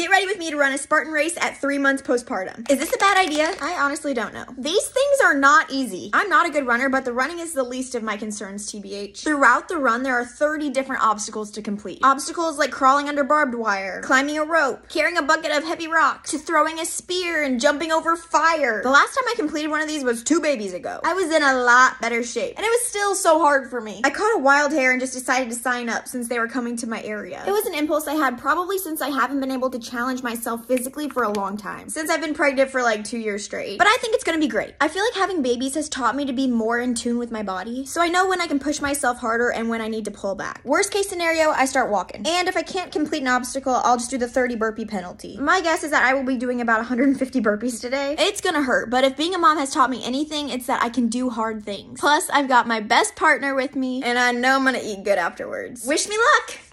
Get ready with me to run a Spartan race at three months postpartum. Is this a bad idea? I honestly don't know. These things are not easy. I'm not a good runner, but the running is the least of my concerns, TBH. Throughout the run, there are 30 different obstacles to complete. Obstacles like crawling under barbed wire, climbing a rope, carrying a bucket of heavy rocks, to throwing a spear and jumping over fire. The last time I completed one of these was two babies ago. I was in a lot better shape, and it was still so hard for me. I caught a wild hair and just decided to sign up since they were coming to my area. It was an impulse I had probably since I haven't been able to challenge myself physically for a long time, since I've been pregnant for like two years straight. But I think it's gonna be great. I feel like having babies has taught me to be more in tune with my body, so I know when I can push myself harder and when I need to pull back. Worst case scenario, I start walking. And if I can't complete an obstacle, I'll just do the 30 burpee penalty. My guess is that I will be doing about 150 burpees today. It's gonna hurt, but if being a mom has taught me anything, it's that I can do hard things. Plus, I've got my best partner with me, and I know I'm gonna eat good afterwards. Wish me luck!